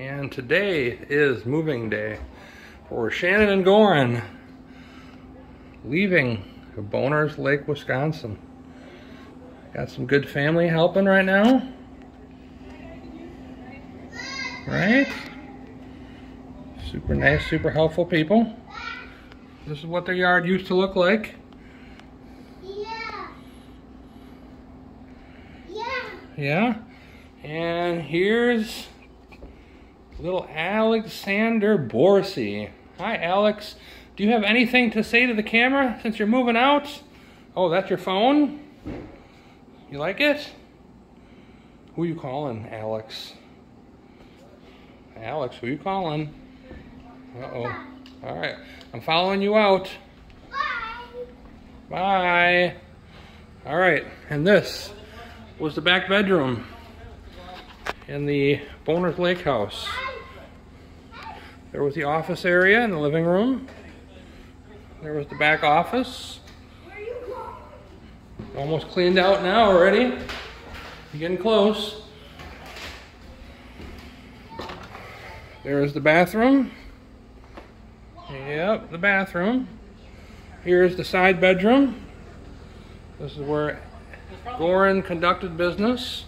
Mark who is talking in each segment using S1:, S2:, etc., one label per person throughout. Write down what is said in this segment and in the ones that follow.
S1: And today is moving day for Shannon and Goran leaving Boehners Lake, Wisconsin. Got some good family helping right now. Right? Super nice, super helpful people. This is what their yard used to look like.
S2: Yeah. Yeah.
S1: Yeah. And here's little Aleksander Borsey. Hi, Alex. Do you have anything to say to the camera since you're moving out? Oh, that's your phone? You like it? Who you calling, Alex? Alex, who you calling? Uh-oh. All right. I'm following you out.
S2: Bye.
S1: Bye. All right, and this was the back bedroom in the Boehners Lake house. There was the office area and the living room. There was the back office. Almost cleaned out now already. Getting close. There's the bathroom. Yep, the bathroom. Here's the side bedroom. This is where Goran conducted business.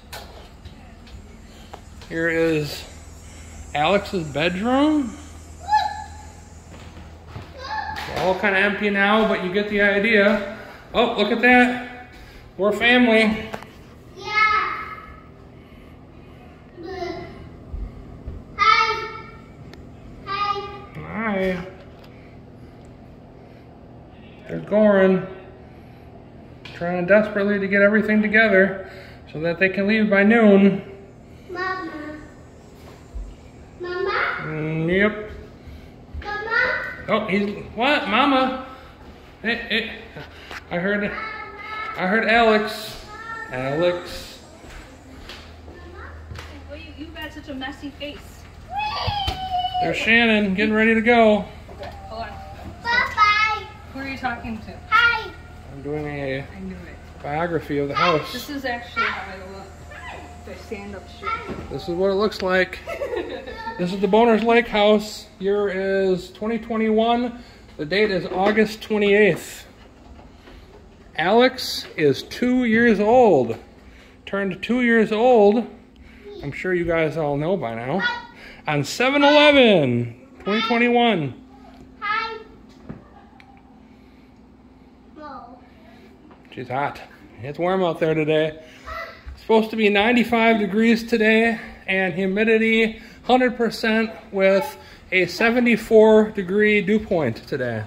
S1: Here is Alex's bedroom. All kind of empty now, but you get the idea. Oh, look at that. We're family.
S2: Yeah. Hi. Hi.
S1: Hi. There's Goran. Trying desperately to get everything together so that they can leave by noon.
S2: Mama. Mama.
S1: Mm, yep.
S2: Mama.
S1: Oh, he's what, Mama? Hey, hey. I heard, I heard Alex. Alex.
S3: Well, you, you got such a messy face.
S1: There's Shannon getting ready to go.
S3: Okay, hold on.
S2: Bye-bye.
S3: Who are you talking to?
S2: Hi.
S1: I'm doing a
S3: I knew it.
S1: biography of the house.
S3: This is actually how I look. If I stand up straight.
S1: This is what it looks like. This is the Boehners Lake house. Year is 2021. The date is August 28th. Alex is two years old. Turned two years old. I'm sure you guys all know by now. On 7-Eleven 2021.
S2: Hi. Whoa.
S1: She's hot. It's warm out there today. It's supposed to be 95 degrees today and humidity 100% with a 74 degree dew point today.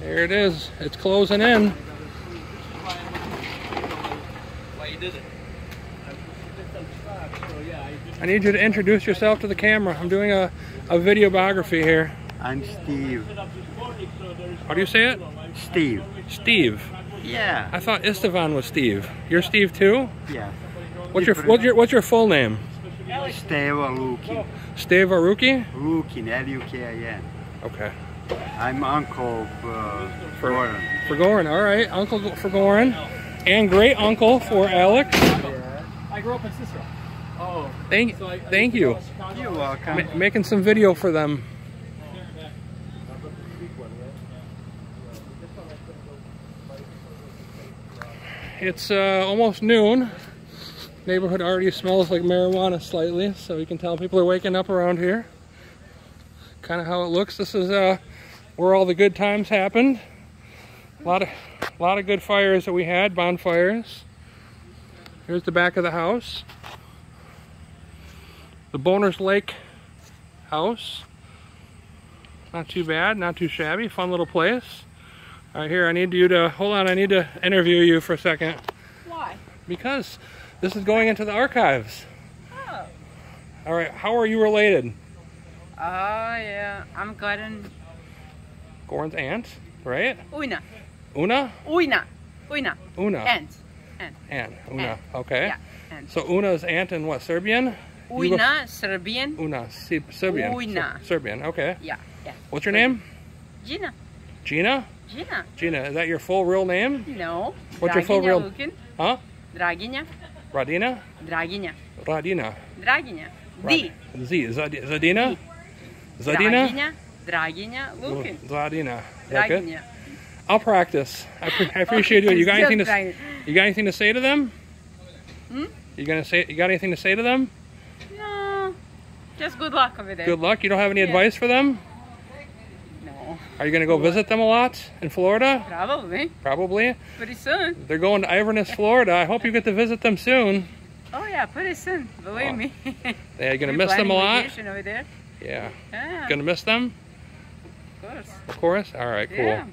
S1: There it is. It's closing in. I need you to introduce yourself to the camera. I'm doing a, a video biography here.
S4: I'm Steve.
S1: How do you say it?
S4: Steve.
S1: Steve.
S4: Yeah.
S1: I thought Estevan was Steve. You're Steve too?
S4: Yeah.
S1: What's your what's your what's your full name?
S4: Steve Lukin.
S1: Steve Aruki?
S4: Lukin, L-U-K-I-N.
S1: Okay.
S4: I'm uncle uh,
S1: For-
S4: Gordon.
S1: For Goran, all right. Uncle for Goran. And great uncle for Alex. Yeah.
S5: I grew up in Cicero. Oh.
S1: Thank,
S5: So I, I
S1: thank
S5: used
S1: you.
S5: go to Chicago.
S4: You're welcome.
S1: Ma- making some video for them. It's uh, almost noon. Neighborhood already smells like marijuana slightly, so you can tell people are waking up around here. Kind of how it looks. This is uh, where all the good times happened. A lot of, a lot of good fires that we had, bonfires. Here's the back of the house. The Boehners Lake house. Not too bad, not too shabby, fun little place. All right, here, I need you to, hold on, I need to interview you for a second
S3: Why?
S1: because this is going into the archives.
S3: Oh.
S1: All right, how are you related?
S6: Oh yeah, I'm Gordon.
S1: Goran's aunt, right?
S6: Una,
S1: Una?
S6: Una, Una.
S1: Una.
S6: Aunt, aunt,
S1: Aunt. Una.
S6: Aunt.
S1: Okay.
S6: yeah, aunt.
S1: So Una's aunt in what, Serbian?
S6: Una, Serbian.
S1: Una, Se- Serbian.
S6: Una.
S1: Serbian, okay.
S6: Yeah, yeah.
S1: What's your name?
S6: Gina.
S1: Gina?
S6: Gina.
S1: Gina, is that your full real name?
S6: No.
S1: What's your full real-
S6: Lukin.
S1: Huh?
S6: Draginya.
S1: Radina?
S6: Draginya.
S1: Radina.
S6: Draginya.
S1: Rad-
S6: D.
S1: Z. Zadina? Zadina?
S6: Draginya Lukin.
S1: Zadina. Is that good?
S6: Draginya.
S1: I'll practice. I, pre- I appreciate you. You got anything to. You got anything to say to them?
S6: Hmm?
S1: You gonna say? You got anything to say to them?
S6: No. Just good luck over there.
S1: Good luck. You don't have any
S6: Yeah.
S1: advice for them? Are you gonna go visit them a lot in Florida?
S6: Probably.
S1: Probably.
S6: Pretty soon.
S1: They're going to Inverness, Florida. I hope you get to visit them soon.
S6: Oh yeah, pretty soon. Believe
S1: Oh.
S6: me.
S1: Yeah, you gonna miss them a lot?
S6: over there.
S1: Yeah.
S6: Yeah.
S1: Gonna miss them?
S6: Of course.
S1: Of course. All right. Cool.
S6: Yeah.